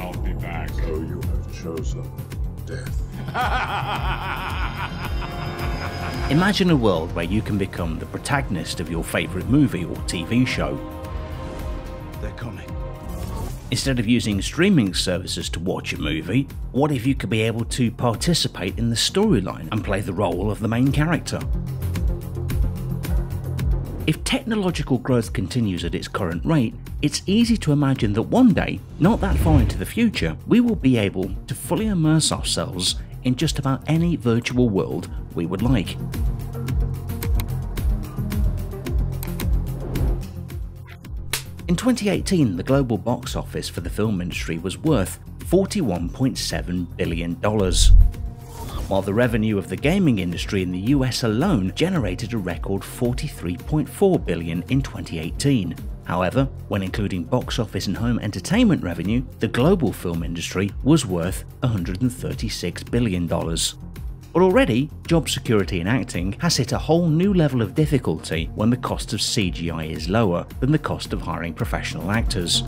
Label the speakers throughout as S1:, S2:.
S1: I'll be back.
S2: So you have chosen death.
S3: Imagine a world where you can become the protagonist of your favourite movie or TV show.
S4: They're coming.
S3: Instead of using streaming services to watch a movie, what if you could be able to participate in the storyline and play the role of the main character? If technological growth continues at its current rate, it's easy to imagine that one day, not that far into the future, we will be able to fully immerse ourselves in just about any virtual world we would like. In 2018, the global box office for the film industry was worth $41.7 billion, while the revenue of the gaming industry in the US alone generated a record 43.4 billion in 2018. However, when including box office and home entertainment revenue, the global film industry was worth $136 billion. But already, job security in acting has hit a whole new level of difficulty when the cost of CGI is lower than the cost of hiring professional actors.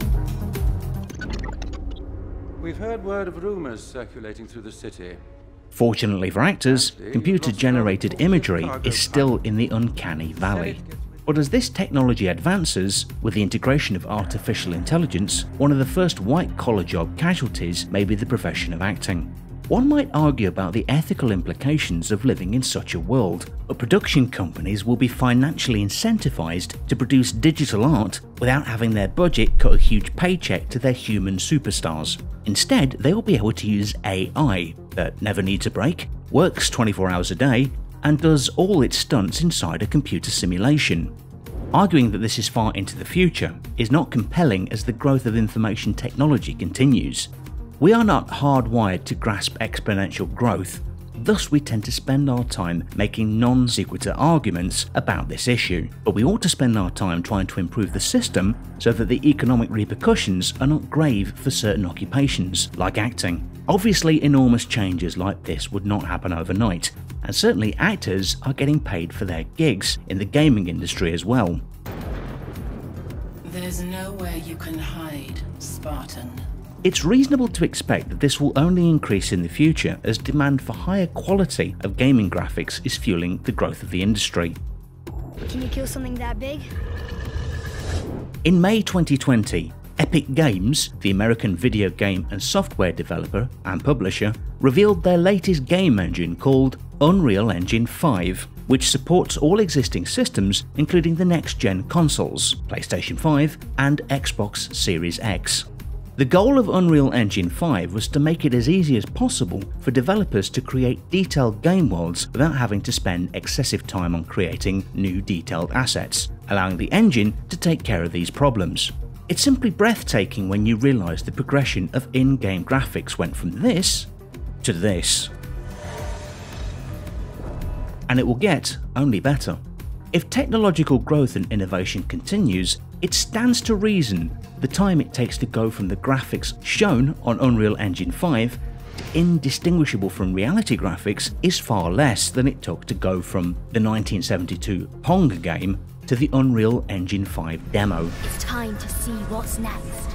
S5: We've heard word of rumors circulating through the city.
S3: Fortunately for actors, computer generated imagery is still in the uncanny valley. But as this technology advances, with the integration of artificial intelligence, one of the first white collar job casualties may be the profession of acting. One might argue about the ethical implications of living in such a world, but production companies will be financially incentivized to produce digital art without having their budget cut a huge paycheck to their human superstars. Instead, they will be able to use AI that never needs a break, works 24 hours a day, and does all its stunts inside a computer simulation. Arguing that this is far into the future is not compelling as the growth of information technology continues. We are not hardwired to grasp exponential growth, thus, we tend to spend our time making non sequitur arguments about this issue. But we ought to spend our time trying to improve the system so that the economic repercussions are not grave for certain occupations, like acting. Obviously, enormous changes like this would not happen overnight, and certainly actors are getting paid for their gigs in the gaming industry as well.
S6: There's nowhere you can hide, Spartan.
S3: It's reasonable to expect that this will only increase in the future as demand for higher quality of gaming graphics is fueling the growth of the industry.
S7: Can you kill something that big?
S3: In May 2020, Epic Games, the American video game and software developer and publisher, revealed their latest game engine called Unreal Engine 5, which supports all existing systems including the next gen consoles, PlayStation 5 and Xbox Series X. The goal of Unreal Engine 5 was to make it as easy as possible for developers to create detailed game worlds without having to spend excessive time on creating new detailed assets, allowing the engine to take care of these problems. It's simply breathtaking when you realise the progression of in game graphics went from this to this. And it will get only better. If technological growth and innovation continues, it stands to reason the time it takes to go from the graphics shown on Unreal Engine 5 to indistinguishable from reality graphics is far less than it took to go from the 1972 Pong game to the Unreal Engine 5 demo.
S7: It's time to see what's next.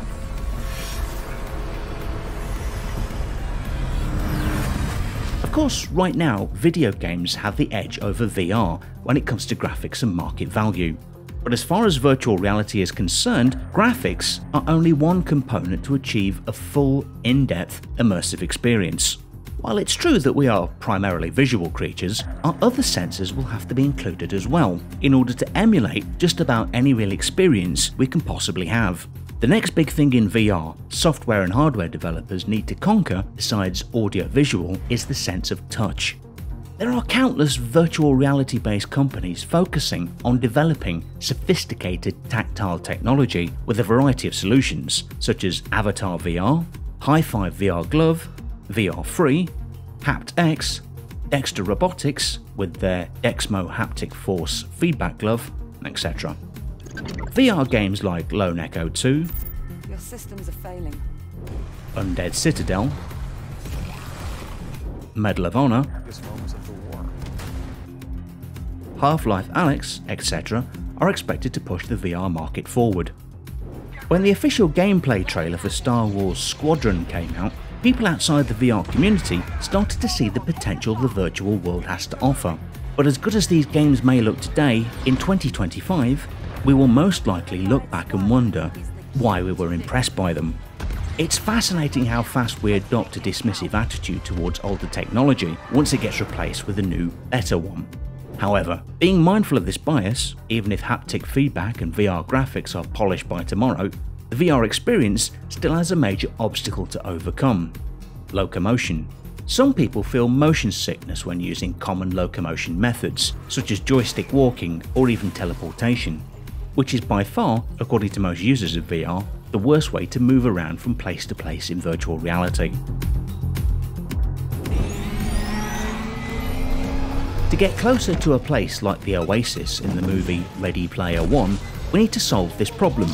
S3: Of course, right now, video games have the edge over VR when it comes to graphics and market value. But as far as virtual reality is concerned, graphics are only one component to achieve a full, in depth, immersive experience. While it's true that we are primarily visual creatures, our other senses will have to be included as well, in order to emulate just about any real experience we can possibly have. The next big thing in VR, software and hardware developers need to conquer, besides audio visual, is the sense of touch. There are countless virtual reality based companies focusing on developing sophisticated tactile technology with a variety of solutions, such as Avatar VR, Hi5 VR Glove, VR Free, haptX, Dexta Robotics with their Dexmo Haptic Force feedback glove, etc. VR games like Lone Echo 2,
S8: Your systems are failing.
S3: Undead Citadel, Medal of Honor, Half Life Alyx, etc., are expected to push the VR market forward. When the official gameplay trailer for Star Wars Squadron came out, people outside the VR community started to see the potential the virtual world has to offer. But as good as these games may look today, in 2025, we will most likely look back and wonder why we were impressed by them. It's fascinating how fast we adopt a dismissive attitude towards older technology once it gets replaced with a new, better one. However, being mindful of this bias, even if haptic feedback and VR graphics are polished by tomorrow, the VR experience still has a major obstacle to overcome locomotion. Some people feel motion sickness when using common locomotion methods, such as joystick walking or even teleportation, which is by far, according to most users of VR, the worst way to move around from place to place in virtual reality. To get closer to a place like the Oasis in the movie Ready Player One, we need to solve this problem.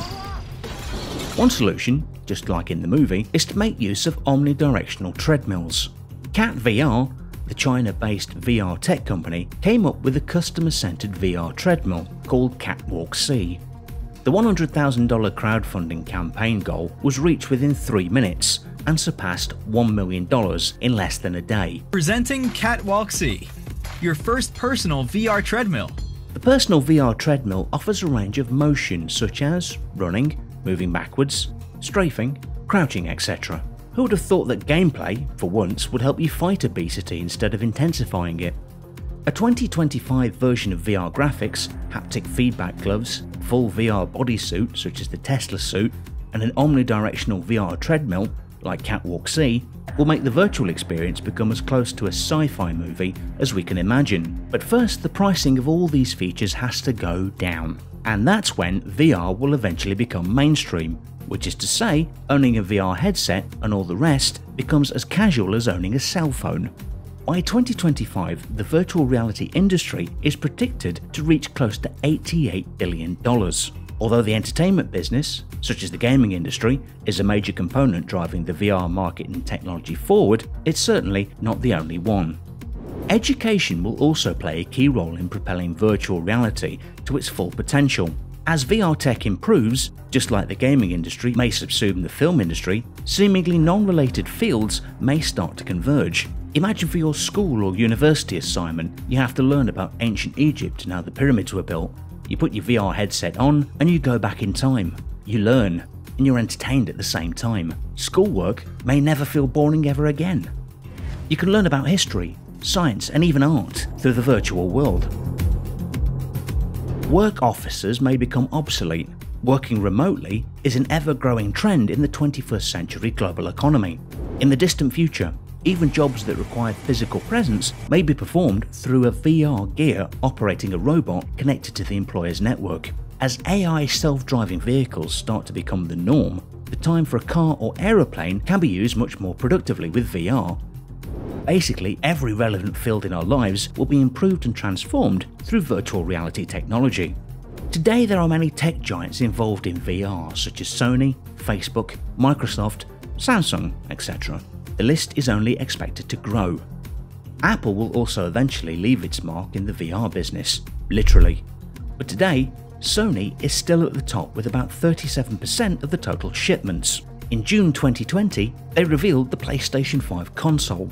S3: One solution, just like in the movie, is to make use of omnidirectional treadmills. KAT VR, the China based VR tech company, came up with a customer centered VR treadmill called Kat Walk C. The $100,000 crowdfunding campaign goal was reached within three minutes and surpassed $1 million in less than a day.
S1: Presenting Kat Walk C, your first personal VR treadmill.
S3: The personal VR treadmill offers a range of motion such as running, moving backwards, strafing, crouching, etc. Who would have thought that gameplay, for once, would help you fight obesity instead of intensifying it? A 2025 version of VR graphics, haptic feedback gloves, full VR bodysuit such as the Teslasuit, and an omnidirectional VR treadmill like Kat Walk C will make the virtual experience become as close to a sci-fi movie as we can imagine. But first, the pricing of all these features has to go down. And that's when VR will eventually become mainstream, which is to say, owning a VR headset and all the rest becomes as casual as owning a cell phone. By 2025, the virtual reality industry is predicted to reach close to $88 billion. Although the entertainment business, such as the gaming industry, is a major component driving the VR market and technology forward, it's certainly not the only one. Education will also play a key role in propelling virtual reality to its full potential. As VR tech improves, just like the gaming industry may subsume the film industry, seemingly non related fields may start to converge. Imagine for your school or university assignment, you have to learn about ancient Egypt and how the pyramids were built. You put your VR headset on and you go back in time. You learn, and you're entertained at the same time. Schoolwork may never feel boring ever again. You can learn about history, science, and even art through the virtual world. Work offices may become obsolete. Working remotely is an ever growing trend in the 21st century global economy. In the distant future, even jobs that require physical presence may be performed through a VR gear operating a robot connected to the employer's network. As AI self driving vehicles start to become the norm, the time for a car or aeroplane can be used much more productively with VR. Basically, every relevant field in our lives will be improved and transformed through virtual reality technology. Today, there are many tech giants involved in VR, such as Sony, Facebook, Microsoft, Samsung, etc. The list is only expected to grow. Apple will also eventually leave its mark in the VR business, literally. But today, Sony is still at the top with about 37% of the total shipments. In June 2020, they revealed the PlayStation 5 console.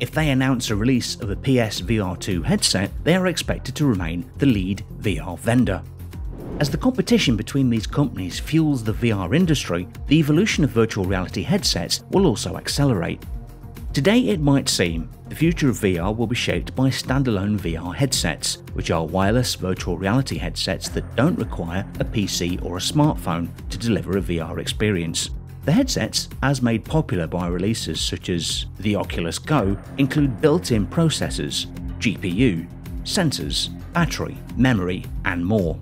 S3: If they announce a release of a PS VR2 headset, they are expected to remain the lead VR vendor. As the competition between these companies fuels the VR industry, the evolution of virtual reality headsets will also accelerate. Today, it might seem the future of VR will be shaped by standalone VR headsets, which are wireless virtual reality headsets that don't require a PC or a smartphone to deliver a VR experience. The headsets, as made popular by releases such as the Oculus Go, include built in processors, GPU, sensors, battery, memory, and more.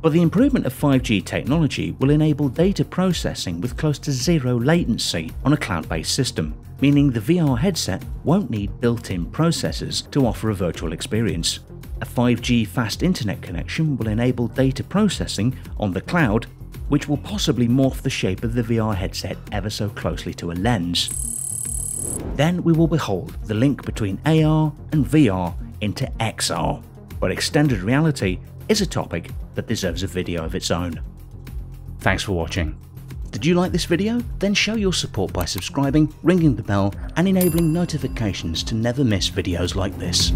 S3: But the improvement of 5G technology will enable data processing with close to zero latency on a cloud based system, meaning the VR headset won't need built in processors to offer a virtual experience. A 5G fast internet connection will enable data processing on the cloud, which will possibly morph the shape of the VR headset ever so closely to a lens. Then we will behold the link between AR and VR into XR, but extended reality is a topic that deserves a video of its own. Thanks for watching. Did you like this video? Then show your support by subscribing, ringing the bell and enabling notifications to never miss videos like this.